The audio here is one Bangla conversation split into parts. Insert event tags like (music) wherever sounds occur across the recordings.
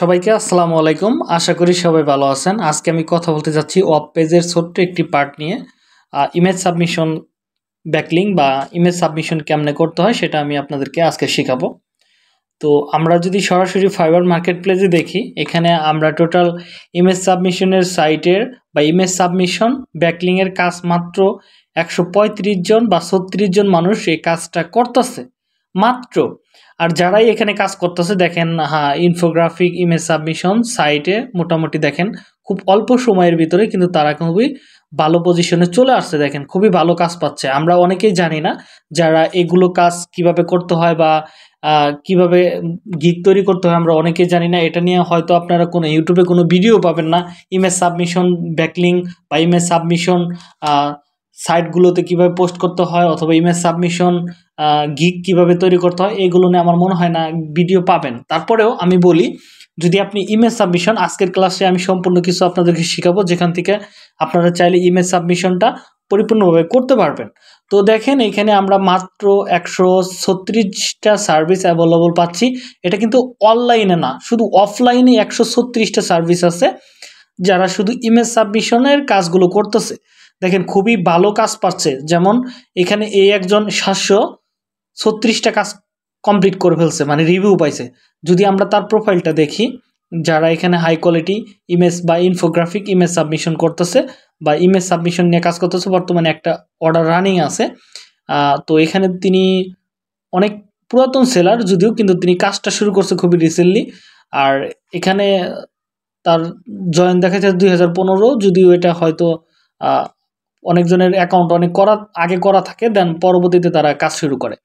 সবাইকে আসসালামু আলাইকুম। আশা করি সবাই ভালো আছেন। আজকে আমি কথা বলতে যাচ্ছি ওয়াব পেজের ছোট্ট একটি পার্ট নিয়ে। ইমেজ সাবমিশন ব্যাকলিং বা ইমেজ সাবমিশন কেমনে করতে হয় সেটা আমি আপনাদেরকে আজকে শেখাবো। তো আমরা যদি সরাসরি ফাইবার মার্কেট প্লেসে দেখি, এখানে আমরা টোটাল ইমেজ সাবমিশনের সাইটের বা ইমেজ সাবমিশন ব্যাকলিংয়ের কাজ মাত্র একশো পঁয়ত্রিশ জন বা ছত্রিশ জন মানুষ এই কাজটা করতেছে। মাত্র আর যারাই এখানে কাজ করতেছে, দেখেন হ্যাঁ ইনফোগ্রাফিক ইমেজ সাবমিশন সাইটে মোটামুটি দেখেন, খুব অল্প সময়ের ভিতরে কিন্তু তারা খুবই ভালো পজিশনে চলে আসছে, দেখেন, খুবই ভালো কাজ পাচ্ছে। আমরা অনেকেই জানি না যারা এগুলো কাজ কীভাবে করতে হয় বা কীভাবে গিক তৈরি করতে হয়, আমরা অনেকেই জানি না। এটা নিয়ে হয়তো আপনারা কোনো ইউটিউবে কোনো ভিডিও পাবেন না। ইমেজ সাবমিশন ব্যাকলিং বা ইমেজ সাবমিশন সাইটগুলোতে কীভাবে পোস্ট করতে হয় অথবা ইমেজ সাবমিশন গিক কীভাবে তৈরি করতে হয়, এগুলো নিয়ে আমার মনে হয় না ভিডিও পাবেন। তারপরেও আমি বলি, যদি আপনি ইমেজ সাবমিশন, আজকের ক্লাসে আমি সম্পূর্ণ কিছু আপনাদেরকে শেখাবো, যেখান থেকে আপনারা চাইলে ইমেজ সাবমিশনটা পরিপূর্ণভাবে করতে পারবেন। তো দেখেন, এখানে আমরা মাত্র একশো ছত্রিশটা সার্ভিস অ্যাভেলেবল পাচ্ছি। এটা কিন্তু অনলাইনে না, শুধু অফলাইনে একশো ছত্রিশটা সার্ভিস আছে, যারা শুধু ইমেজ সাবমিশনের কাজগুলো করতেছে। দেখেন খুবই ভালো কাজ পাচ্ছে যেমন এখানে এই একজন সাতশো ছত্রিশটা কাজ কমপ্লিট করে ফেলছে মানে রিভিউ পাইছে। যদি আমরা তার প্রোফাইলটা দেখি, যারা এখানে হাই কোয়ালিটি ইমেজ বা ইনফোগ্রাফিক ইমেজ সাবমিশন করতেছে বা ইমেজ সাবমিশন নিয়ে কাজ করতেছে, বর্তমানে একটা অর্ডার রানিং আছে। তো এখানে তিনি অনেক পুরাতন সেলার যদিও, কিন্তু তিনি কাজটা শুরু করছে খুবই রিসেন্টলি আর এখানে তার জয়েন দেখা যায় দুই হাজার পনেরো, যদিও এটা হয়তো অনেকজনের অ্যাকাউন্ট অনেক করা, আগে করা থাকে দেন পরবর্তীতে তারা কাজ শুরু করে।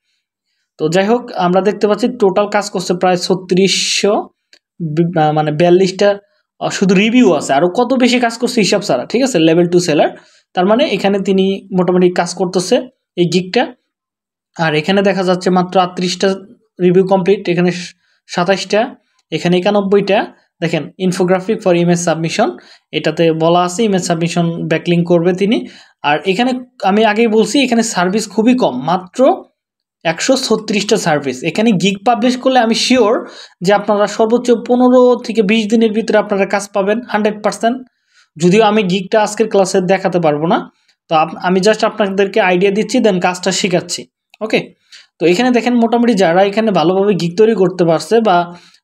তো যাই হোক, আমরা দেখতে পাচ্ছি টোটাল কাজ করছে প্রায় ছত্রিশশো মানে বিয়াল্লিশটা শুধু রিভিউ আছে। আরও কত বেশি কাজ করছে হিসাব ছাড়া, ঠিক আছে? লেভেল টু সেলার তার মানে এখানে তিনি মোটামুটি কাজ করতেছে এই গিকটা আর এখানে দেখা যাচ্ছে মাত্র আটত্রিশটা রিভিউ কমপ্লিট এখানে সাতাইশটা, এখানে একানব্বইটা। দেখেন ইনফোগ্রাফিক ফর ইমেজ সাবমিশন এটাতে বলা আছে ইমেজ সাবমিশন ব্যাকলিং করবে তিনি। আর এখানে আমি আগেই বলছি, এখানে সার্ভিস খুবই কম। মাত্র একশো ছত্রিশটা সার্ভিস এখানে গিগ পাবলিশ করলে আমি শিওর যে আপনারা সর্বোচ্চ পনেরো থেকে বিশ দিনের ভিতরে আপনারা কাজ পাবেন হান্ড্রেড পার্সেন্ট যদিও আমি গিগটা আজকের ক্লাসে দেখাতে পারব না। তো আমি জাস্ট আপনাদেরকে আইডিয়া দিচ্ছি দেন কাজটা শেখাচ্ছি। ওকে তো এখানে দেখেন মোটামুটি যারা এখানে ভালোভাবে গিগ তৈরি করতে পারছে বা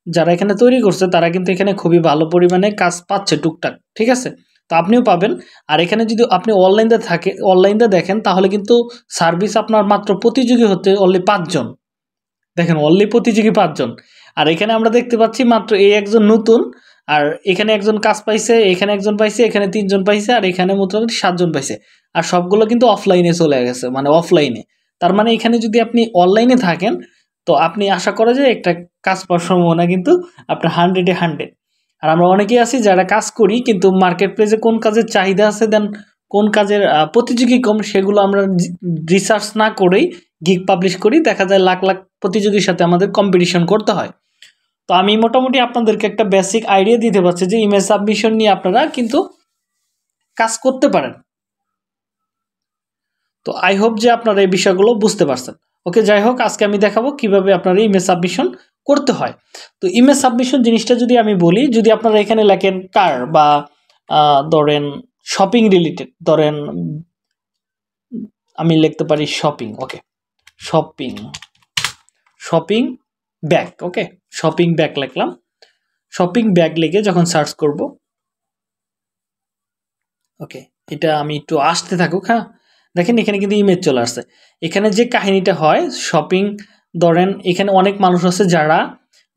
যারা এখানে তৈরি করছে, তারা কিন্তু এখানে খুবই ভালো পরিমাণে কাজ পাচ্ছে টুকটাক। ঠিক আছে? তো আপনিও পাবেন। আর এখানে যদি আপনি অনলাইনে থাকে অনলাইনে দেখেন, তাহলে কিন্তু সার্ভিস আপনার মাত্র প্রতিযোগী হতে অনলি পাঁচজন। দেখেন অনলি প্রতিযোগী পাঁচজন। আর এখানে আমরা দেখতে পাচ্ছি মাত্র এই একজন নতুন, আর এখানে একজন কাজ পাইছে, এখানে একজন পাইছে, এখানে তিনজন পাইছে, আর এখানে মোটামুটি সাতজন পাইছে। আর সবগুলো কিন্তু অফলাইনে চলে গেছে মানে অফলাইনে তার মানে এখানে যদি আপনি অনলাইনে থাকেন, তো আপনি আশা করা যায় একটা কাজ পাওয়ার সম্ভাবনা কিন্তু আপনার হান্ড্রেডে হান্ড্রেড আর আমরা অনেকেই আছি যারা কাজ করি, কিন্তু মার্কেট প্লেসে কোন কাজের চাহিদা আছে দেন কোন কাজের প্রতিযোগী কম, সেগুলো আমরা রিসার্চ না করেই গিগ পাবলিশ করি। দেখা যায় লাখ লাখ প্রতিযোগীর সাথে আমাদের কম্পিটিশন করতে হয়। তো আমি মোটামুটি আপনাদেরকে একটা বেসিক আইডিয়া দিতে পারছি যে ইমেজ সাবমিশন নিয়ে আপনারা কিন্তু কাজ করতে পারেন। তো আই হোপ যে আপনারা এই বিষয়গুলো বুঝতে পারছেন। ওকে যাই হোক, আজকে আমি দেখাবো কীভাবে আপনারা ইমেজ সাবমিশন করতে হয়। তো ইমেজ সাবমিশন জিনিসটা যদি আমি বলি, যদি আপনারা এখানে লেখেন কার বা ধরেন শপিং রিলেটেড ধরেন আমি লিখতে পারি shopping okay shopping shopping bag okay shopping bag লিখলাম। শপিং ব্যাগ লিখে যখন সার্চ করব ওকে এটা আমি একটু আসতে থাকুক হ্যাঁ। দেখেন এখানে কিন্তু ইমেজ চলে আসছে। এখানে যে কাহিনীটা হয় শপিং ধরেন এখানে অনেক মানুষ আছে যারা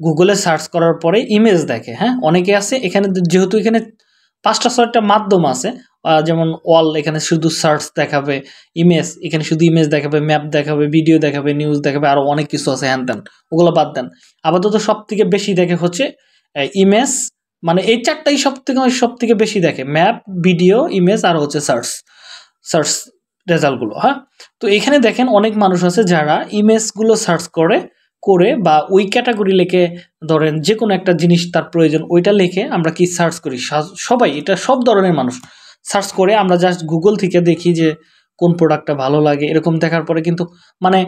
গুগলে সার্চ করার পরে ইমেজ দেখে হ্যাঁ? অনেকে আছে এখানে যেহেতু এখানে পাঁচটা, ছয়টা মাধ্যম আছে যেমন ওয়াল এখানে শুধু সার্চ দেখাবে, ইমেজ এখানে শুধু ইমেজ দেখাবে, ম্যাপ দেখাবে, ভিডিও দেখাবে, নিউজ দেখাবে আরও অনেক কিছু আছে হ্যান ত্যান, ওগুলো বাদ দেন। আপাতত সব থেকে বেশি দেখে হচ্ছে ইমেজ মানে এই চারটাই সব থেকে সব থেকে বেশি দেখে, ম্যাপ, ভিডিও, ইমেজ, আর হচ্ছে সার্চ সার্চ রেজাল্টগুলো হ্যাঁ? তো এখানে দেখেন অনেক মানুষ আছে যারা ইমেজগুলো সার্চ করে করে বা ওই ক্যাটাগরি লেখে ধরেন যে কোনো একটা জিনিস তার প্রয়োজন, ওইটা লিখে আমরা কি সার্চ করি? সবাই, এটা সব ধরনের মানুষ। সার্চ করে আমরা জাস্ট গুগল থেকে দেখি যে কোন প্রোডাক্টটা ভালো লাগে, এরকম দেখার পরে কিন্তু মানে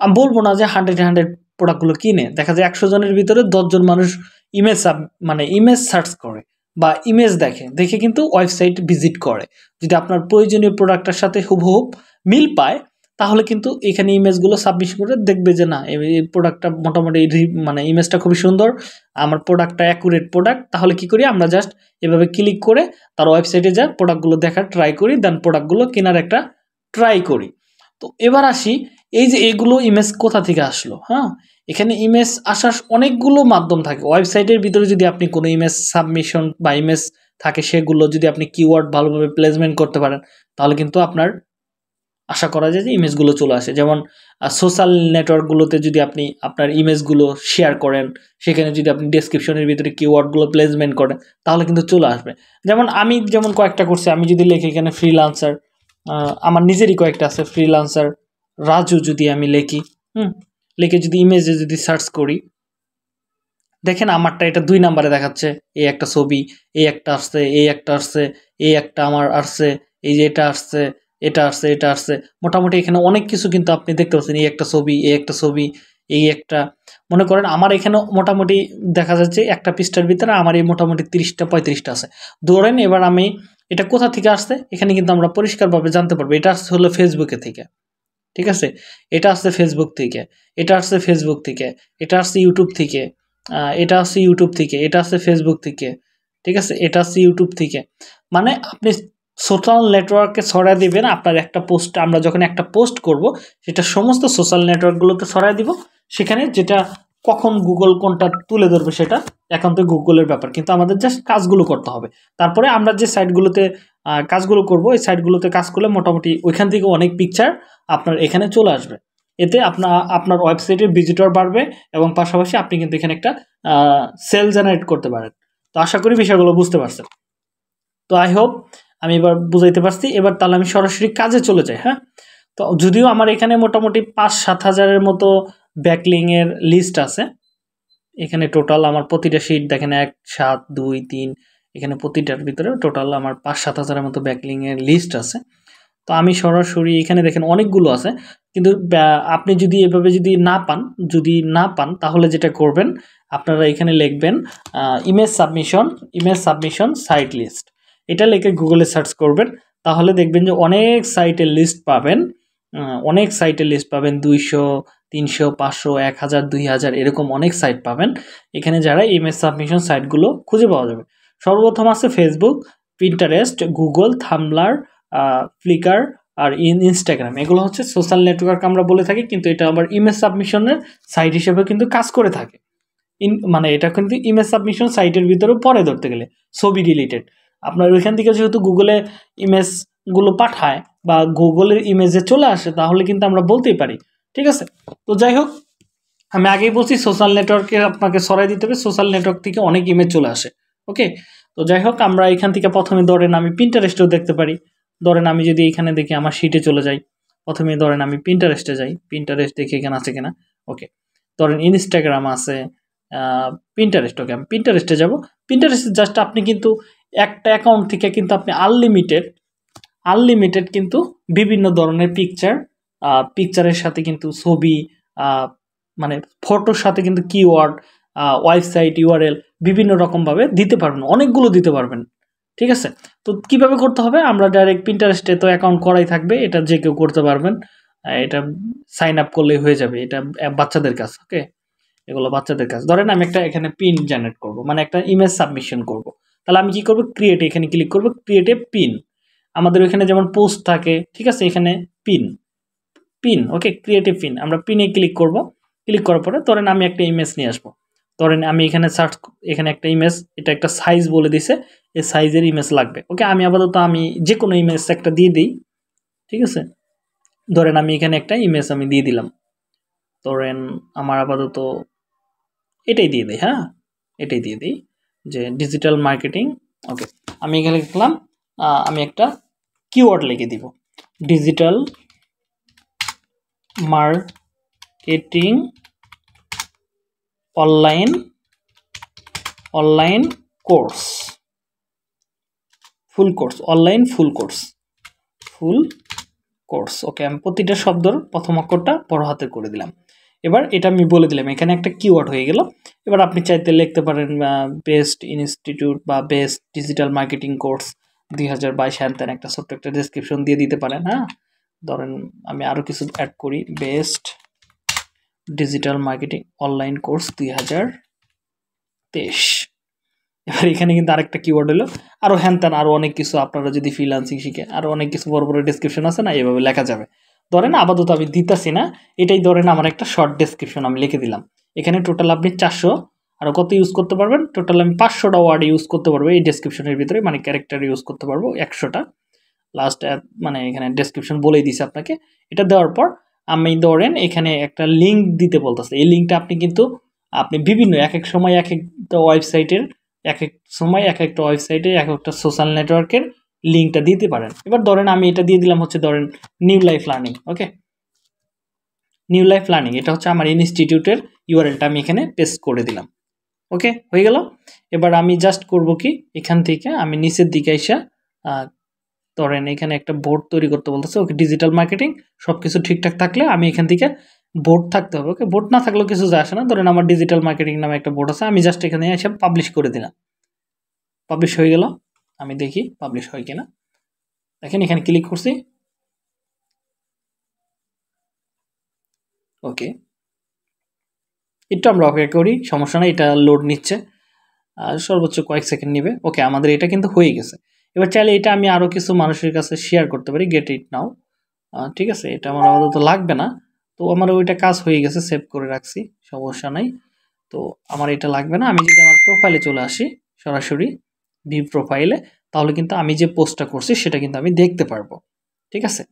আমি বলব না যে হান্ড্রেড হান্ড্রেড প্রোডাক্টগুলো কিনে, দেখা যায় একশো জনের ভিতরে দশজন মানুষ ইমেজ মানে ইমেজ সার্চ করে। বা ইমেজ দেখে দেখে কিন্তু ওয়েবসাইট ভিজিট করে। যদি আপনার প্রয়োজনীয় প্রোডাক্টের সাথে হুবহুব মিল পায়, তাহলে কিন্তু এখানে ইমেজগুলো সাবমিশন করে দেখবে যে না, এই প্রোডাক্টটা মোটামুটি মানে ইমেজটা খুবই সুন্দর, আমার প্রোডাক্টটা অ্যাকুরেট প্রোডাক্ট তাহলে কি করি আমরা জাস্ট এভাবে ক্লিক করে তার ওয়েবসাইটে যা প্রোডাক্টগুলো দেখার ট্রাই করি দেন প্রোডাক্টগুলো কেনার একটা ট্রাই করি। তো এবার আসি, এই যে এগুলো ইমেজ কোথা থেকে আসলো? হ্যাঁ? এখানে ইমেজ আসার অনেকগুলো মাধ্যম থাকে। ওয়েবসাইটের ভিতরে যদি আপনি কোনো ইমেজ সাবমিশন বা ইমেজ থাকে, সেগুলো যদি আপনি কিওয়ার্ড ভালোভাবে প্লেসমেন্ট করতে পারেন, তাহলে কিন্তু আপনার আশা করা যায় যে ইমেজগুলো চলে আসে। যেমন সোশ্যাল নেটওয়ার্কগুলোতে যদি আপনি আপনার ইমেজগুলো শেয়ার করেন, সেখানে যদি আপনি ডেসক্রিপশনের ভিতরে কিওয়ার্ডগুলো প্লেসমেন্ট করেন, তাহলে কিন্তু চলে আসবে। যেমন, আমি যেমন কয়েকটা করছি, আমি যদি লিখি এখানে ফ্রিলান্সার আমার নিজেরই কয়েকটা আছে ফ্রিলান্সার রাজু যদি আমি লিখি, হুম লিখে যদি ইমেজে যদি সার্চ করি, দেখেন আমারটা এটা দুই নাম্বারে দেখাচ্ছে। এই একটা ছবি, এই একটা আসছে, এই একটা আসছে, এই একটা আমার আসছে, এই যে এটা আসছে এটা আসছে এটা আসছে। মোটামুটি এখানে অনেক কিছু কিন্তু আপনি দেখতে পাচ্ছেন, এই একটা ছবি, এই একটা ছবি, এই একটা। মনে করেন আমার এখানে মোটামুটি দেখা যাচ্ছে একটা পৃষ্ঠার ভিতরে আমার এই মোটামুটি তিরিশটা, পঁয়ত্রিশটা আছে। ধরেন এবার আমি এটা কোথা থেকে আসছে? এখানে কিন্তু আমরা পরিষ্কারভাবে জানতে পারব, এটা আসছে হলো ফেসবুকে থেকে। ঠিক আছে? এটা আসছে ফেসবুক থেকে, এটা আসছে ফেসবুক থেকে, এটা আসছে ইউটিউব থেকে এটা আসছে ইউটিউব থেকে, এটা আসছে ফেসবুক থেকে, ঠিক আছে? এটা আসছে ইউটিউব থেকে। মানে আপনি সোশ্যাল নেটওয়ার্কে ছড়াই দিবেন, আপনার একটা পোস্ট আমরা যখন একটা পোস্ট করব, সেটা সমস্ত সোশ্যাল নেটওয়ার্কগুলোতে ছড়াই দিব, সেখানে যেটা কখন গুগল কোনটা তুলে ধরবে সেটা এখন তো গুগলের ব্যাপার, কিন্তু আমাদের জাস্ট কাজগুলো করতে হবে। তারপরে আমরা যে সাইটগুলোতে কাজগুলো করব, এই সাইটগুলোতে কাজ করলে মোটামুটি ওইখান থেকে অনেক পিকচার আপনার এখানে চলে আসবে। এতে আপনার আপনার ওয়েবসাইটের ভিজিটর বাড়বে এবং পাশাপাশি আপনি কিন্তু এখানে একটা সেল জেনারেট করতে পারেন। তো আশা করি বিষয়গুলো বুঝতে পারছেন। তো আই হোপ আমি এবার বুঝাইতে পারছি। এবার তাহলে আমি সরাসরি কাজে চলে যাই হ্যাঁ? তো যদিও আমার এখানে মোটামুটি পাঁচ সাত হাজারের মতো ব্যাকলিংয়ের লিস্ট আছে। এখানে টোটাল আমার প্রতিটা শিট দেখেন, এক, সাত, দুই, তিন এখানে প্রতিটার ভিতরে টোটাল আমার পাঁচ সাত হাজারের মতো ব্যাকলিংয়ের লিস্ট আছে। তো আমি সরাসরি এখানে দেখেন অনেকগুলো আছে, কিন্তু আপনি যদি এভাবে যদি না পান, যদি না পান, তাহলে যেটা করবেন, আপনারা এখানে লিখবেন image submission image submission site list এটা লিখে গুগলে সার্চ করবেন, তাহলে দেখবেন যে অনেক সাইটের লিস্ট পাবেন অনেক সাইটের লিস্ট পাবেন, দুইশো, তিনশো, পাঁচশো, এক হাজার, দুই হাজার, এরকম অনেক সাইট পাবেন। এখানে যারা ইমেজ সাবমিশন সাইটগুলো খুঁজে পাওয়া যাবে। সর্বপ্রথম আছে Facebook Pinterest Google Tumblr Flickr R in Instagram এগুলো হচ্ছে সোশ্যাল নেটওয়ার্ক আমরা বলে থাকি, কিন্তু এটা আবার ইমেজ সাবমিশনের সাইট হিসেবে কিন্তু কাজ করে থাকে। ইন মানে এটা কিন্তু ইমেজ সাবমিশন সাইটের ভিতরেও পরে ধরতে গেলে, ছবি রিলেটেড আপনার ওইখান থেকে যেহেতু গুগলে ইমেজগুলো পাঠায় বা গুগলের ইমেজে চলে আসে, তাহলে কিন্তু আমরা বলতেই পারি। ঠিক আছে? তো যাই হোক, আমি আগেই বলছি সোশ্যাল নেটওয়ার্কে আপনাকে সরাই দিতে হবে। সোশ্যাল নেটওয়ার্ক থেকে অনেক ইমেজ চলে আসে। ওকে তো যাই হোক আমরা এখান থেকে প্রথমে ধরেন আমি প্রিন্টারেস্টেও দেখতে পারি। ধরেন আমি যদি এখানে দেখি আমার শিটে চলে যাই, প্রথমে ধরেন আমি প্রিন্টারেস্টে যাই। প্রিন্টারেস্ট দেখি এখানে আছে কিনা? ওকে ধরেন ইনস্টাগ্রাম আছে প্রিন্টারেস্ট ওকে আমি প্রিন্টারেস্টে যাব। প্রিন্টারেস্টে জাস্ট আপনি কিন্তু একটা অ্যাকাউন্ট থেকে কিন্তু আপনি আনলিমিটেড আনলিমিটেড কিন্তু বিভিন্ন ধরনের পিকচার পিকচারের সাথে কিন্তু ছবি মানে ফটোর সাথে কিন্তু কিওয়ার্ড ওয়েবসাইট ইউআরএল বিভিন্ন রকমভাবে দিতে পারবেন, অনেকগুলো দিতে পারবেন, ঠিক আছে? তো কীভাবে করতে হবে? আমরা ডাইরেক্ট প্রিন্টারেস্টে তো অ্যাকাউন্ট করাই থাকবে, এটা যে কেউ করতে পারবেন এটা সাইন আপ করলেই হয়ে যাবে, এটা বাচ্চাদের কাজ, ওকে? এগুলো বাচ্চাদের কাজ। ধরেন আমি একটা এখানে পিন জেনারেট করব মানে একটা ইমেজ সাবমিশন করব। তাহলে আমি কি করব? ক্রিয়েট এখানে ক্লিক করব ক্রিয়েটে পিন আমাদের এখানে যেমন পোস্ট থাকে, ঠিক আছে? এখানে pin pin okay? Creative pin আমরা পিনে ক্লিক করব ক্লিক করার পরে ধরেন আমি একটা ইমেজ নিয়ে আসব। ধরেন আমি এখানে সার্চ এখানে একটা ইমেজ এটা একটা সাইজ বলে দিছে, এই সাইজের ইমেজ লাগবে। ওকে আমি আপাতত আমি যে কোনো ইমেজ একটা দিয়ে দিই, ঠিক আছে? ধরেন আমি এখানে একটা ইমেজ আমি দিয়ে দিলাম। ধরেন আমার আপাতত এটাই দিয়ে দিই হ্যাঁ? এটাই দিয়ে দিই যে ডিজিটাল মার্কেটিং ওকে আমি এখানে লিখলাম আমি একটা কিওয়ার্ড লিখে দিব। Digital marketing online online course. Full course, online full course. Full course, okay, আমি প্রতিটা শব্দর প্রথম অক্ষরটা বড় হাতে করে দিলাম। এবার এটা আমি বলে দিলাম, এখানে একটা কিওয়ার্ড হয়ে গেল। এবার আপনি চাইতে লিখতে পারেন বেস্ট ইনস্টিটিউট বা বেস্ট ডিজিটাল মার্কেটিং কোর্স দুই হাজার বাইশ হ্যান একটা ছোট্ট একটা ডিসক্রিপশন দিয়ে দিতে পারেন হ্যাঁ? ধরেন আমি আরও কিছু অ্যাড করি best digital marketing online course দুই হাজার তেইশ। এবার এখানে কিন্তু আরেকটা কিওয়ার্ড হলো আরও হ্যান ত্যান আরও অনেক কিছু আপনারা যদি ফ্রিলান্সিং শিখে আরও অনেক কিছু বড় বড় ডিসক্রিপশন আছে না, এভাবে লেখা যাবে। ধরেন আপাতত আমি দিতেছি না, এটাই ধরেন আমার একটা শর্ট ডেসক্রিপশন আমি লিখে দিলাম। এখানে টোটাল আপনি চারশো, আর কত ইউজ করতে পারবেন? টোটাল আমি পাঁচশোটা ওয়ার্ড ইউজ করতে পারব, এই ডেসক্রিপশনের ভিতরে মানে ক্যারেক্টার ইউজ করতে পারব একশোটা। লাস্ট মানে এখানে ডেসক্রিপশন বলেই দিছি আপনাকে। এটা দেওয়ার পর আমি ধরেন এখানে একটা লিঙ্ক দিতে বলতেছে। এই লিঙ্কটা আপনি কিন্তু, আপনি বিভিন্ন এক এক সময় এক একটা ওয়েবসাইটের এক এক সময় এক একটা ওয়েবসাইটে এক একটা সোশ্যাল নেটওয়ার্কের লিঙ্কটা দিতে পারেন। এবার ধরেন আমি এটা দিয়ে দিলাম হচ্ছে ধরেন new life learning okay new life learning এটা হচ্ছে আমার ইনস্টিটিউটের ইউআরএলটা আমি এখানে পেস্ট করে দিলাম ওকে হয়ে গেল? এবার আমি জাস্ট করব কি? এখান থেকে আমি নিচের দিকে এসে ধরেন এখানে একটা বোর্ড তৈরি করতে বলতেছে, ওকে ডিজিটাল মার্কেটিং সব কিছু ঠিকঠাক থাকলে আমি এখান থেকে বোর্ড থাকতে হবে, ওকে? বোর্ড না থাকলেও কিছু যায় আসে না। ধরেন আমার ডিজিটাল মার্কেটিং নামে একটা বোর্ড আছে, আমি জাস্ট এখানে এসে পাবলিশ করে দিলাম। পাবলিশ হয়ে গেল। আমি দেখি পাবলিশ হয় কিনা। দেখেন এখানে ক্লিক করছি। ওকে। একটু আমরা অপেক্ষা করি, সমস্যা নাই, এটা লোড নিচ্ছে। আর সর্বোচ্চ কয়েক সেকেন্ড নেবে। ওকে, আমাদের এটা কিন্তু হয়ে গেছে। এবার চাইলে এটা আমি আরও কিছু মানুষের কাছে শেয়ার করতে পারি গেট ইট নাও ঠিক আছে? এটা আমার আপাতত লাগবে না। তো আমার ওইটা কাজ হয়ে গেছে সেভ করে রাখছি, সমস্যা নাই। তো আমার এটা লাগবে না। আমি যদি আমার প্রোফাইলে চলে আসি, সরাসরি ভি প্রোফাইলে তাহলে কিন্তু আমি যে পোস্টটা করছি, সেটা কিন্তু আমি দেখতে পারব। ঠিক আছে?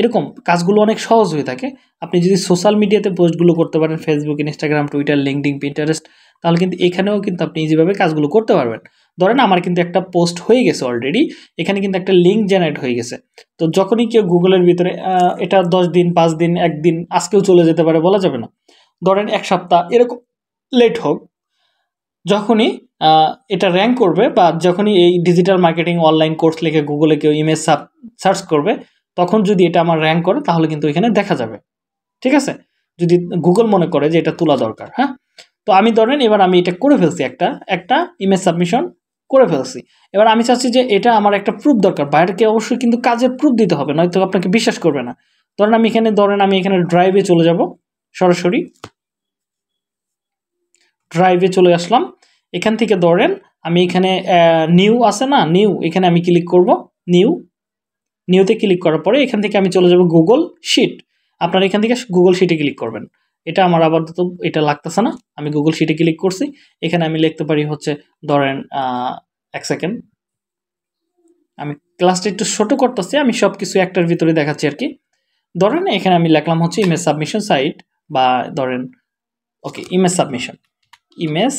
এরকম কাজগুলো অনেক সহজ হয়ে থাকে। আপনি যদি সোশ্যাল মিডিয়াতে পোস্টগুলো করতে পারেন Facebook Instagram Twitter LinkedIn Pinterest তাহলে কিন্তু এখানেও কিন্তু আপনি ইজিভাবে কাজগুলো করতে পারবেন। ধরেন আমার কিন্তু একটা পোস্ট হয়ে গেছে অলরেডি এখানে কিন্তু একটা লিঙ্ক জেনারেট হয়ে গেছে। তো যখনই কেউ গুগলের ভিতরে এটা দশ দিন, পাঁচ দিন, একদিন, আজকেও চলে যেতে পারে বলা যাবে না। ধরেন এক সপ্তাহ, এরকম লেট হোক, যখনই এটা র্যাঙ্ক করবে বা যখনই এই ডিজিটাল মার্কেটিং অনলাইন কোর্স লিখে গুগলে কেউ ইমেজ সার্চ করবে তখন যদি এটা আমার র্যাঙ্ক করে, তাহলে কিন্তু এখানে দেখা যাবে। ঠিক আছে? যদি গুগল মনে করে যে এটা তোলা দরকার হ্যাঁ? তো আমি ধরেন এবার আমি এটা করে ফেলছি একটা একটা ইমেজ সাবমিশন করে ফেলছি। এবার আমি চাচ্ছি যে এটা আমার একটা প্রুফ দরকার। বাইরেকে অবশ্যই কিন্তু কাজের প্রুফ দিতে হবে, নয়তো আপনাকে বিশ্বাস করবে না। ধরেন আমি এখানে, ধরেন আমি এখানে ড্রাইভে চলে যাব, সরাসরি। ড্রাইভে চলে আসলাম। এখান থেকে ধরেন আমি এখানে নিউ আছে না? নিউ এখানে আমি ক্লিক করব নিউ নিউতে ক্লিক করার পরে এখান থেকে আমি চলে যাব গুগল শিট আপনারা এখান থেকে গুগল শিটে ক্লিক করবেন। এটা আমার আবার আপাতত এটা লাগতেছে না। আমি গুগল শিটে ক্লিক করছি। এখানে আমি লিখতে পারি হচ্ছে, ধরেন এক সেকেন্ড আমি ক্লাসটা একটু ছোটো করতেছি। আমি সব কিছু একটার ভিতরে দেখাচ্ছি আর কি। ধরেন, এখানে আমি লিখলাম হচ্ছে ইমেজ সাবমিশন সাইট বা ধরেন okay image submission image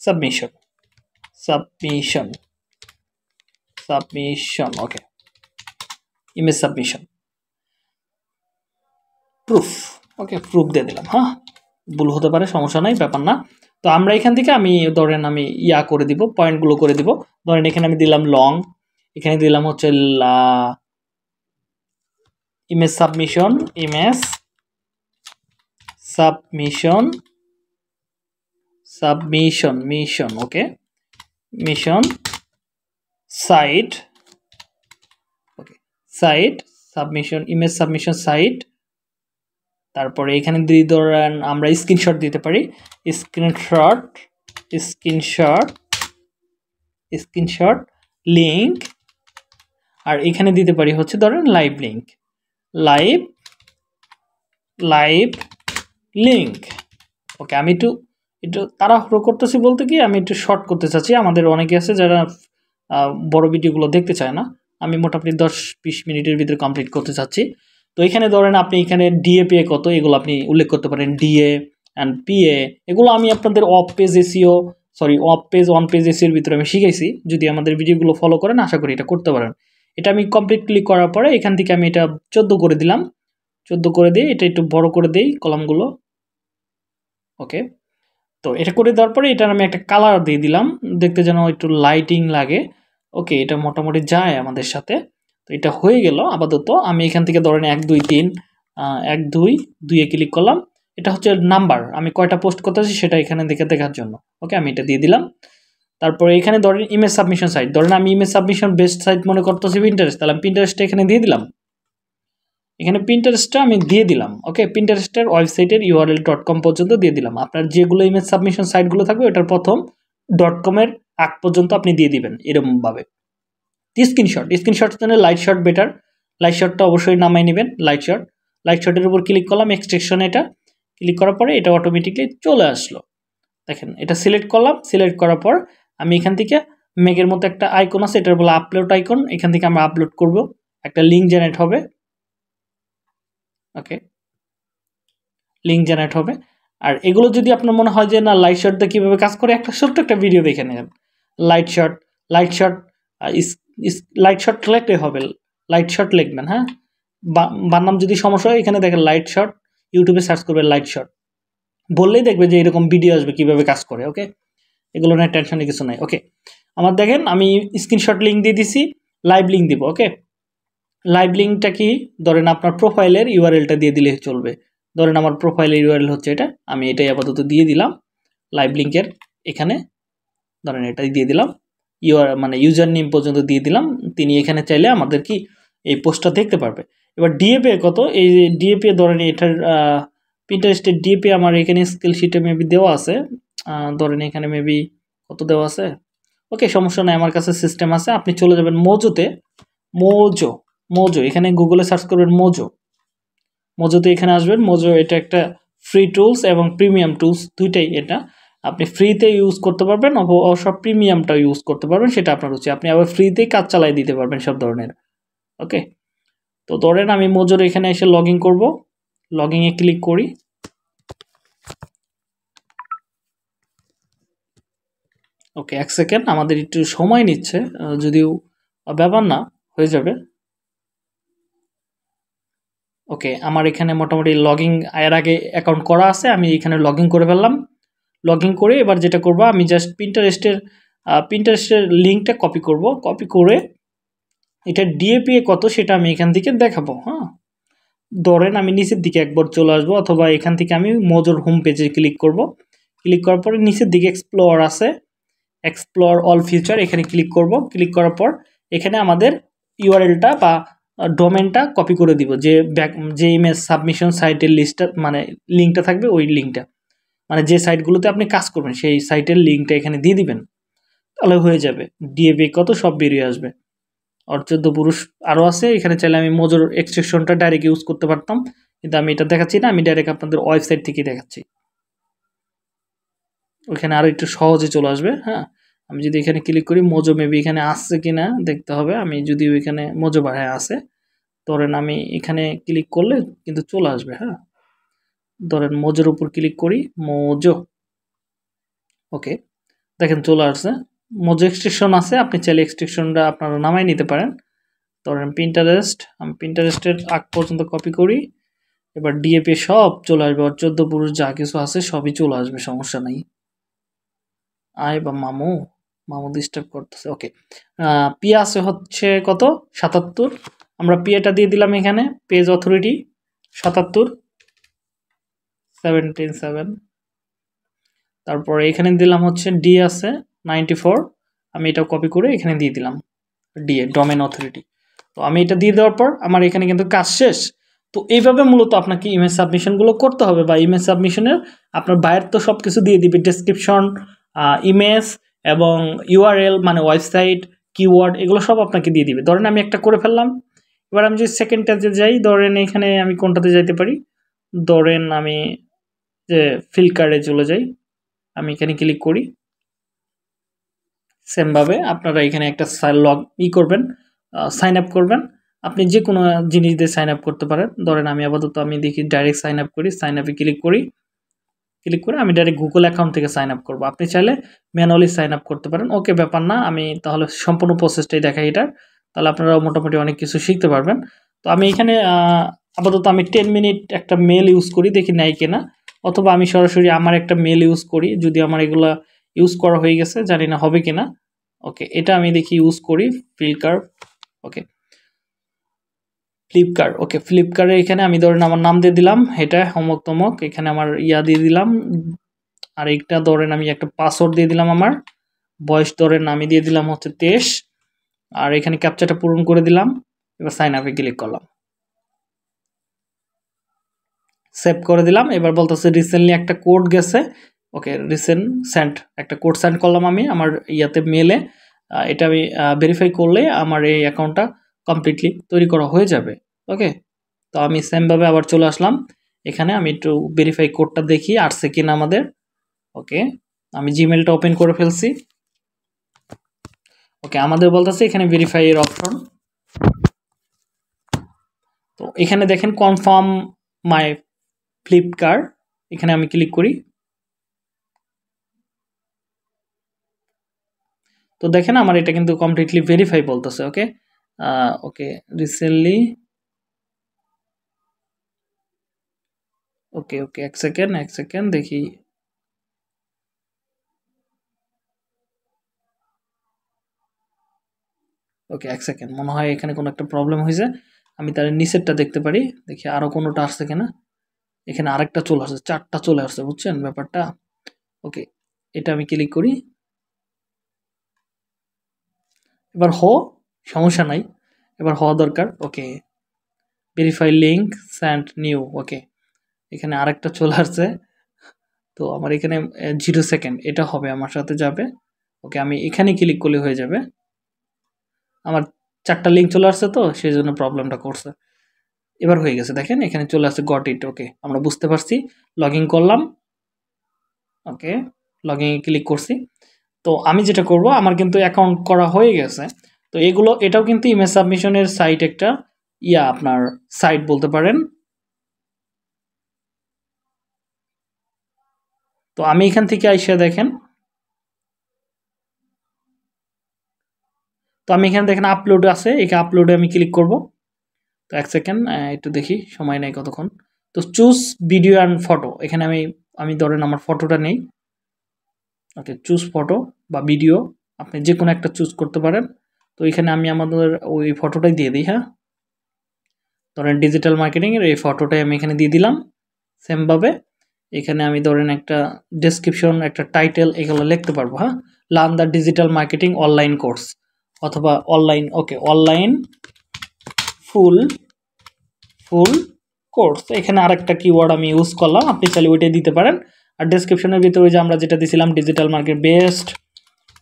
submission submission submission okay image submission proof okay proof দিয়ে দিলাম হ্যাঁ? ভুল হতে পারে, সমস্যা নাই, ব্যাপার না। তো আমরা এখান থেকে আমি, ধরেন আমি ইয়া করে দিব পয়েন্টগুলো করে দিব। ধরেন এখানে আমি দিলাম লং এখানে দিলাম হচ্ছে image submission image submission submission mission okay mission site okay site submission image submission site তারপরে এখানে দুই ধরেন আমরা স্ক্রিনশট দিতে পারি স্ক্রিনশট স্ক্রিনশট স্ক্রিনশট লিঙ্ক আর এখানে দিতে পারি হচ্ছে ধরেন live link live live link okay আমি একটু একটু তাড়াহুড়ো করতেছি বলতে কি আমি একটু শর্ট করতে চাচ্ছি আমাদের অনেকে আছে যারা বড় ভিডিওগুলো দেখতে চায় না। আমি মোটামুটি দশ বিশ মিনিটের ভিতরে কমপ্লিট করতে চাচ্ছি। তো এখানে ধরেন আপনি এখানে ডিএ পে কত? এগুলো আপনি উল্লেখ করতে পারেন। ডিএ অ্যান্ড পিএ এগুলো আমি আপনাদের off page SEO sorry off page on page এসিওর ভিতরে আমি শিখাইছি। যদি আমাদের ভিডিওগুলো ফলো করেন, আশা করি এটা করতে পারেন। এটা আমি কমপ্লিট ক্লিক করার পরে এখান থেকে আমি এটা চোদ্দ করে দিলাম। চোদ্দ করে দিই এটা একটু বড় করে দিই কলামগুলো। ওকে। তো এটা করে দেওয়ার পরে এটার আমি একটা কালার দিয়ে দিলাম। দেখতে যেন একটু লাইটিং লাগে। ওকে, এটা মোটামুটি যায় আমাদের সাথে। তো এটা হয়ে গেল আপাতত। আমি এখান থেকে ধরেন এক, দুই, তিন এক, দুই, দুইয়ে ক্লিক করলাম। এটা হচ্ছে নাম্বার আমি কয়টা পোস্ট করতেছি সেটা এখানে দেখে দেখার জন্য। ওকে, আমি এটা দিয়ে দিলাম। তারপরে এখানে ধরেন ইমেজ সাবমিশন সাইট ধরেন আমি ইমেজ সাবমিশন বেস্ট সাইট মনে করতেছি পিন্টারেস্ট তাহলে আমি পিন্টারেস্টটা এখানে দিয়ে দিলাম। এখানে প্রিন্টারেস্টটা আমি দিয়ে দিলাম। ওকে প্রিন্টারেস্টের ওয়েবসাইটের ইউআরএল ডট কম পর্যন্ত দিয়ে দিলাম। আপনার যেগুলো ইমেজ সাবমিশন সাইটগুলো থাকবে, ওটার প্রথম ডট কমের আগ পর্যন্ত আপনি দিয়ে দিবেন এরকমভাবে। স্ক্রিনশট স্ক্রিনশট জন্য লাইট শট বেটার। লাইট শটটা অবশ্যই নামাই নেবেন, লাইট শট। লাইট শটের উপর ক্লিক করলাম, এক্সট্রেকশন এটা। ক্লিক করার পরে এটা অটোমেটিকলি চলে আসলো। দেখেন, এটা সিলেক্ট করলাম, সিলেক্ট করার পর আমি এখান থেকে মেঘের মতো একটা আইকন আছে, এটার বলে আপলোড আইকন এখান থেকে আমরা আপলোড করব। একটা লিঙ্ক জেনারেট হবে। ওকে লিঙ্ক জেনারেট হবে। আর এগুলো যদি আপনার মনে হয় যে না লাইট শটটা কীভাবে কাজ করে, একটা ছোট্ট একটা ভিডিও দেখে নেবেন। Light shot light shot light shot লিখতে হবে লাইট শট লিখবেন হ্যাঁ? বানাম যদি সমস্যা হয়, এখানে দেখেন লাইট শট ইউটিউবে সার্চ করবে লাইট শট বললেই দেখবে যে এরকম ভিডিও আসবে, কীভাবে কাজ করে ওকে এগুলো নিয়ে টেনশনে কিছু নাই ওকে আমার দেখেন, আমি স্ক্রিনশট লিঙ্ক দিয়ে দিছি লাইভ লিঙ্ক দিব ওকে লাইভ লিঙ্কটা কি? ধরেন আপনার প্রোফাইলের ইউআরএলটা দিয়ে দিলে চলবে। ধরেন আমার প্রোফাইলের ইউআরএল হচ্ছে এটা, আমি এটাই আপাতত দিয়ে দিলাম লাইভ লিঙ্কের এখানে। ধরেন এটাই দিয়ে দিলাম। ইউআর মানে ইউজার নেম পর্যন্ত দিয়ে দিলাম। তিনি এখানে চাইলে আমাদের কি এই পোস্টটা দেখতে পারবে। এবার ডিএপি কত? এই ডিএপি ধরেন এটার পিন্টারেস্টের ডিএপি আমার এখানে স্কিল শিটে মেবি দেওয়া আছে। ধরেন এখানে মেবি কত দেওয়া আছে? ওকে সমস্যা নাই, আমার কাছে সিস্টেম আছে। আপনি চলে যাবেন মোজোতে মোজো মোজো এখানে গুগলে সার্চ করবেন মোজো মোজোতে এখানে আসবেন। মোজো এটা একটা ফ্রি টুলস এবং প্রিমিয়াম টুলস দুইটাই এটা। আপনি ফ্রিতে ইউজ করতে পারবেন অবশ্য প্রিমিয়ামটা ইউজ করতে পারবেন, সেটা আপনার হচ্ছে, আপনি আবার ফ্রিতেই কাজ চালাই দিতে পারবেন সব ধরনের ওকে তো ধরেন আমি মজুর এখানে এসে লগ ইন করব লগিংয়ে ক্লিক করি। ওকে এক সেকেন্ড আমাদের একটু সময় নিচ্ছে যদিও ব্যাপার না, হয়ে যাবে। ওকে আমার এখানে মোটামুটি লগিং এর আগে অ্যাকাউন্ট করা আছে, আমি এখানে লগ করে ফেললাম। লগ করে এবার যেটা করব, আমি জাস্ট প্রিন্টারেস্টের প্রিন্টারেস্টের লিঙ্কটা কপি করব। কপি করে এটা ডিএপি কত সেটা আমি এখান থেকে দেখাবো হ্যাঁ? ধরেন আমি নিচের দিকে একবার চলে আসব, অথবা এখান থেকে আমি মজুর হোম পেজে ক্লিক করব। ক্লিক করার পরে নিচের দিকে এক্সপ্লোর আছে। এক্সপ্লোর অল ফিচার এখানে ক্লিক করব। ক্লিক করার পর এখানে আমাদের ইউআরএলটা বা ডোমেনটা কপি করে দিব, যে ব্যাক যে ইমেজ সাবমিশন সাইটের লিস্টটা মানে লিঙ্কটা থাকবে ওই লিঙ্কটা মানে যে সাইটগুলোতে আপনি কাজ করবেন, সেই সাইটের লিঙ্কটা এখানে দিয়ে দিবেন। তাহলে হয়ে যাবে। ডিএবি কত সব বেরিয়ে আসবে। অর্চোদ্দ পুরুষ আরও আছে, এখানে চাইলে আমি মজুর এক্সট্রেকশনটা ডাইরেক্ট ইউজ করতে পারতাম। কিন্তু আমি এটা দেখাচ্ছি না, আমি ডাইরেক্ট আপনাদের ওয়েবসাইট থেকে দেখাচ্ছি। ওইখানে আরও একটু সহজে চলে আসবে হ্যাঁ? আমি যদি এখানে ক্লিক করি, মোজো মেবি এখানে আসছে কি না দেখতে হবে। আমি যদি ওইখানে মোজো বাড়ায় আসে ধরেন আমি এখানে ক্লিক করলে কিন্তু চলে আসবে হ্যাঁ? ধরেন মোজোর উপর ক্লিক করি, মোজো। ওকে দেখেন চলে আসছে। মোজো এক্সট্রেকশন আছে, আপনি চাইলে এক্সট্রেকশনটা আপনারা নামাই নিতে পারেন। ধরেন প্রিন্টারেস্ট আমি প্রিন্টারেস্টের আগ পর্যন্ত কপি করি। এবার ডিএপি সব চলে আসবে, আর চোদ্দ পুরুষ যা কিছু আছে সবই চলে আসবে, সমস্যা নাই। আয় বা মামু মামু ডিস্টার্ব করতেছে। ওকে পিয়া আছে হচ্ছে কত? সাতাত্তর। আমরা পিয়াটা দিয়ে দিলাম এখানে পেজ অথরিটি সাতাত্তর। সেভেন্টিন সেভেন তারপরে এখানে দিলাম হচ্ছে ডি আছে নাইনটি ফোর আমি এটা কপি করে এখানে দিয়ে দিলাম ডিএ ডোমেন অথরিটি তো আমি এটা দিয়ে দেওয়ার পর আমার এখানে কিন্তু কাজ শেষ। তো এইভাবে মূলত আপনাকে ইমেজ সাবমিশনগুলো করতে হবে বা ইমেজ সাবমিশনের আপনার বাইরের তো সব কিছু দিয়ে দিবে। ডেসক্রিপশন ইমেজ এবং ইউআরএল মানে ওয়েবসাইট কিওয়ার্ড এগুলো সব আপনাকে দিয়ে দিবে। ধরেন আমি একটা করে ফেললাম। এবার আমি যদি সেকেন্ডটাতে যাই, ধরেন এখানে আমি কোনটাতে যাইতে পারি? ধরেন আমি যে ফিল্কার্ডে চলে যাই, আমি এখানে ক্লিক করি। সেমভাবে আপনারা এখানে একটা লগ ই করবেন সাইন আপ করবেন। আপনি যে কোনো জিনিস দিয়ে সাইন আপ করতে পারেন। ধরেন আমি আপাতত আমি দেখি ডাইরেক্ট সাইন আপ করি সাইন আপে ক্লিক করি। ক্লিক করে আমি ডাইরেক্ট গুগল অ্যাকাউন্ট থেকে সাইন আপ করব। আপনি চাইলে ম্যানুয়ালি সাইন আপ করতে পারেন। ওকে ব্যাপার না। আমি তাহলে সম্পূর্ণ প্রসেসটাই দেখাই এটার। তাহলে আপনারা মোটামুটি অনেক কিছু শিখতে পারবেন। তো আমি এখানে আপাতত আমি টেন মিনিট একটা মেল ইউজ করি, দেখি নাই কিনা। অথবা আমি সরাসরি আমার একটা মেল ইউজ করি, যদি আমার এগুলা ইউজ করা হয়ে গেছে, জানি না হবে কিনা। ওকে এটা আমি দেখি ইউজ করি ফিল্কার ওকে ফ্লিপকার্ট ওকে ফ্লিপকার্টে এখানে আমি ধরেন আমার নাম দিয়ে দিলাম, এটা অমক তমক, এখানে আমার ইয়া দিয়ে দিলাম, আর একটা ধরেন আমি একটা পাসওয়ার্ড দিয়ে দিলাম আমার, বয়স ধরেন আমি দিয়ে দিলাম হচ্ছে তেইশ, আর এখানে ক্যাপচারটা পূরণ করে দিলাম, এবার সাইন আপে ক্লিক করলাম। সেভ করে দিলাম। এবার বলতেছে রিসেন্টলি একটা কোড গেছে। ওকে রিসেন্ট সেন্ট একটা কোড সেন্ড করলাম আমি আমার ইয়াতে মেলে এটা আমি ভেরিফাই করলে আমার এই অ্যাকাউন্টটা কমপ্লিটলি তৈরি করা হয়ে যাবে। ওকে তো আমি সেমভাবে আবার চলে আসলাম। এখানে আমি একটু ভেরিফাই কোডটা দেখি, আসছে কিনা আমাদের। ওকে আমি জিমেলটা ওপেন করে ফেলছি। ওকে আমাদের বলতেছে এখানে ভেরিফাই এর অপশন তো এখানে দেখেন কনফার্ম মাই ফ্লিপকার্ট এখানে আমি ক্লিক করি। তো দেখেন আমার এটা কিন্তু কমপ্লিটলি ভেরিফাই বলতেছে ওকে ওকে রিসেন্টলি ওকে ওকে এক সেকেন্ড এক সেকেন্ড দেখি। ওকে এক সেকেন্ড মনে হয় এখানে কোনো একটা প্রবলেম হয়েছে আমি তার নিচেরটা দেখতে পারি, দেখি আরও কোনোটা আসছে কিনা। এখানে আরেকটা চলে আসছে, চারটা চলে আসছে, বুঝছেন ব্যাপারটা? ওকে এটা আমি ক্লিক করি। এবার হ, সমস্যা নাই। এবার হওয়া দরকার okay verify link send new okay এখানে আরেকটা চলে আসছে। তো আমার এখানে জিরো সেকেন্ড এটা হবে, আমার সাথে যাবে। ওকে আমি এখানে ক্লিক করলে হয়ে যাবে। আমার চারটা লিঙ্ক চলে আসছে তো, সেই জন্য প্রবলেমটা করছে। এবার হয়ে গেছে, দেখেন, এখানে চলে আসছে গট ইট ওকে আমরা বুঝতে পারছি লগ করলাম ওকে লগ ক্লিক করছি, তো আমি যেটা করব, আমার কিন্তু অ্যাকাউন্ট করা হয়ে গেছে, তো এগুলো, এটাও কিন্তু ইমেজ সাবমিশনের সাইট একটা, ইয়া আপনার সাইট বলতে পারেন, তো আমি এখান থেকে আইসা দেখেন, তো আমি এখানে দেখেন আপলোড আছে এখানে আপলোডে আমি ক্লিক করব তো এক সেকেন্ড একটু দেখি, সময় নেই কতক্ষণ। তো চুজ ভিডিও অ্যান্ড ফটো এখানে আমি আমি ধরেন আমার ফটোটা নেই। ওকে চুজ ফটো বা ভিডিও আপনি যে কোনো একটা চুজ করতে পারেন। তো এখানে আমি আমাদের ওই ফটোটাই দিয়ে দিই হ্যাঁ? ধরেন ডিজিটাল মার্কেটিংয়ের এই ফটোটাই আমি এখানে দিয়ে দিলাম সেমভাবে এখানে আমি ধরেন একটা ডেসক্রিপশন একটা টাইটেল এগুলো লিখতে পারব হ্যাঁ? Learn the digital marketing online course অথবা online okay online full full course এখানে আরেকটা কিওয়ার্ড আমি ইউজ করলাম। আপনি চাইলে ওইটাই দিতে পারেন। আর ডেসক্রিপশনের ভিতরে যে আমরা যেটা দিছিলাম digital market best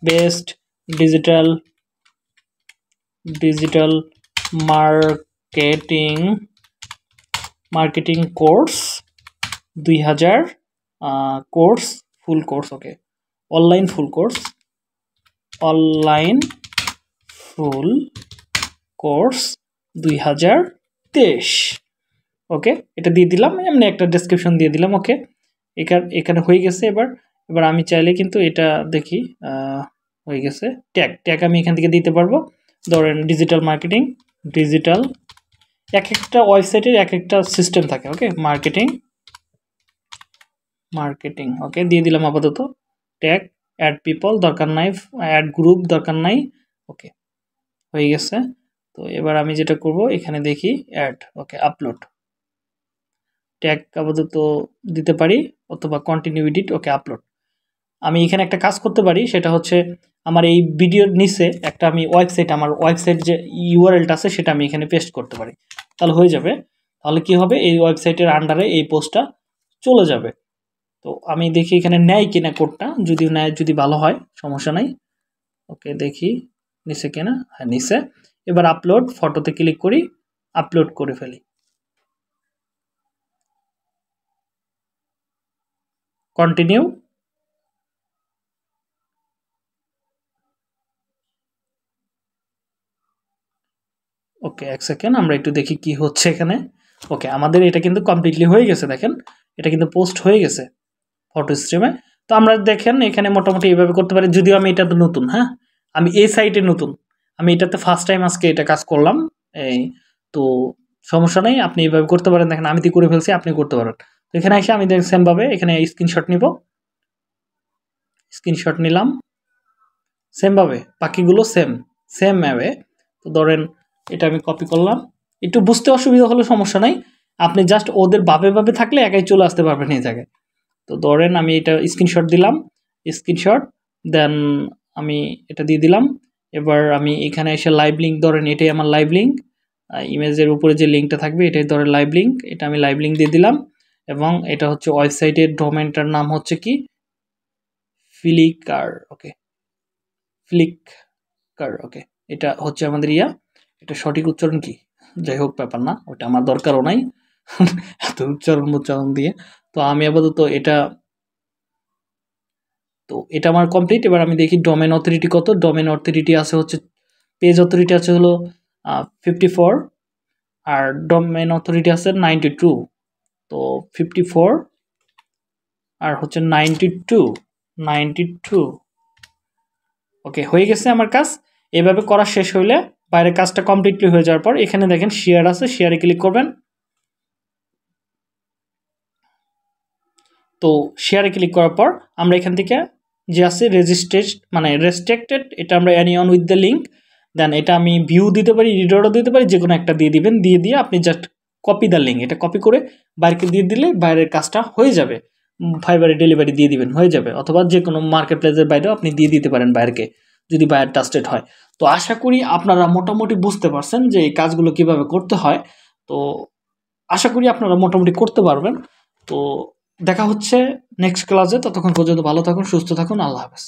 best digital digital marketing marketing course দুই হাজার course full course okay online full course online full course দুই হাজার তেইশ। ওকে এটা দিয়ে দিলাম, এমনি একটা ডেসক্রিপশন দিয়ে দিলাম ওকে এখানে এখানে হয়ে গেছে এবার। এবার আমি চাইলে কিন্তু এটা দেখি হয়ে গেছে। ট্যাগ ট্যাগ আমি এখান থেকে দিতে পারব। ধরেন ডিজিটাল মার্কেটিং ডিজিটাল এক একটা ওয়েবসাইটের এক একটা সিস্টেম থাকে ওকে মার্কেটিং মার্কেটিং ওকে দিয়ে দিলাম আপাতত। ট্যাগ অ্যাড পিপল দরকার নাই অ্যাড গ্রুপ দরকার নাই ওকে হয়ে গেছে। তো এবার আমি যেটা করব, এখানে দেখি অ্যাড ওকে আপলোড ট্যাগ আপাতত দিতে পারি, অথবা কন্টিনিউ এডিট ওকে আপলোড আমি এখানে একটা কাজ করতে পারি, সেটা হচ্ছে আমার এই ভিডিওর নিচে একটা আমি ওয়েবসাইট আমার ওয়েবসাইট যে ইউআরএলটা আছে, সেটা আমি এখানে পেস্ট করতে পারি। তাহলে হয়ে যাবে। তাহলে কি হবে? এই ওয়েবসাইটের আন্ডারে এই পোস্টটা চলে যাবে। তো আমি দেখি এখানে নেয় কিনা কোডটা যদি নেয়, যদি ভালো হয়, সমস্যা নাই। ওকে দেখি। নিচে কিনা হ্যাঁ নিচে এবার আপলোড ফটোতে ক্লিক করি আপলোড করে ফেলি। কন্টিনিউ ওকে এক সেকেন্ড আমরা একটু দেখি কি হচ্ছে এখানে। ওকে আমাদের এটা কিন্তু কমপ্লিটলি হয়ে গেছে, দেখেন। এটা কিন্তু পোস্ট হয়ে গেছে ফটো স্ট্রিমে তো আমরা দেখেন, এখানে মোটামুটি এইভাবে করতে পারি, যদিও আমি এটা তো নতুন হ্যাঁ? আমি এই সাইটে নতুন। আমি এটাতে ফার্স্ট টাইম আজকে এটা কাজ করলাম। এই, তো সমস্যা নেই, আপনি এইভাবে করতে পারেন। দেখেন, আমি তো করে ফেলছি, আপনি করতে পারেন। তো এখানে এসে আমি দেখ সেমভাবে এখানে স্ক্রিনশট নিব। স্ক্রিনশট নিলাম। সেমভাবে বাকিগুলো সেম সেম ভাবে তো ধরেন, এটা আমি কপি করলাম। একটু বুঝতে অসুবিধা হলে সমস্যা নাই। আপনি জাস্ট ওদের ভাবে ভাবে থাকলে একাই চলে আসতে পারবেন এই জায়গায়। তো ধরেন, আমি এটা স্ক্রিনশট দিলাম। স্ক্রিনশট দেন আমি এটা দিয়ে দিলাম। এবার আমি এখানে এসে লাইভ লিঙ্ক ধরেন, এটাই আমার লাইভ লিঙ্ক ইমেজের উপরে যে লিঙ্কটা থাকবে, এটাই ধরেন লাইভ লিঙ্ক এটা আমি লাইভ লিঙ্ক দিয়ে দিলাম এবং এটা হচ্ছে ওয়েবসাইটের ডোমেনটার নাম হচ্ছে কি? ফিলিকার ওকে ফ্লিকার ওকে এটা হচ্ছে আমাদের ইয়া। এটা সঠিক উচ্চারণ কি? যাই হোক, ব্যাপার না। ওটা আমার দরকারও নাই। (laughs) এত উচ্চারণ উচ্চারণ দিয়ে। তো আমি আপাতত এটা তো এটা আমার কমপ্লিট এবার আমি দেখি ডোমেন অথরিটি কত। ডোমেন অথরিটি আছে হচ্ছে পেজ অথরিটি আছে হলো ফিফটি ফোর আর ডোমেন অথরিটি আছে নাইনটি টু তো ফিফটি ফোর আর হচ্ছে ninety two ninety two okay হয়ে গেছে আমার কাজ। এভাবে করা শেষ হইলে বাইরের কাজটা কমপ্লিটলি হয়ে যাওয়ার পর এখানে দেখেন শেয়ার আছে শেয়ারে ক্লিক করবেন। তো শেয়ারে ক্লিক করার পর আমরা এখান থেকে যে আছে রেজিস্ট্রেড মানে রেস্ট্রিক্টেড এটা আমরা anyone with the link then এটা আমি ভিউ দিতে পারি রিডারও দিতে পারি যে কোনো একটা দিয়ে দিবেন, দিয়ে দিয়ে আপনি জাস্ট কপি দ্য লিঙ্ক এটা কপি করে বাইরকে দিয়ে দিলে বাইরের কাজটা হয়ে যাবে ফাইবারে ডেলিভারি দিয়ে দিবেন, হয়ে যাবে, অথবা যে কোনো মার্কেট প্লেসের বাইরেও আপনি দিয়ে দিতে পারেন বাইরকে, যদি বায়ার ট্রাস্টেড হয়। তো আশা করি আপনারা মোটামুটি বুঝতে পারছেন যে এই কাজগুলো কীভাবে করতে হয়, তো আশা করি আপনারা মোটামুটি করতে পারবেন, তো দেখা হচ্ছে নেক্সট ক্লাসে ততক্ষণ পর্যন্ত ভালো থাকুন সুস্থ থাকুন আল্লাহ হাফেজ।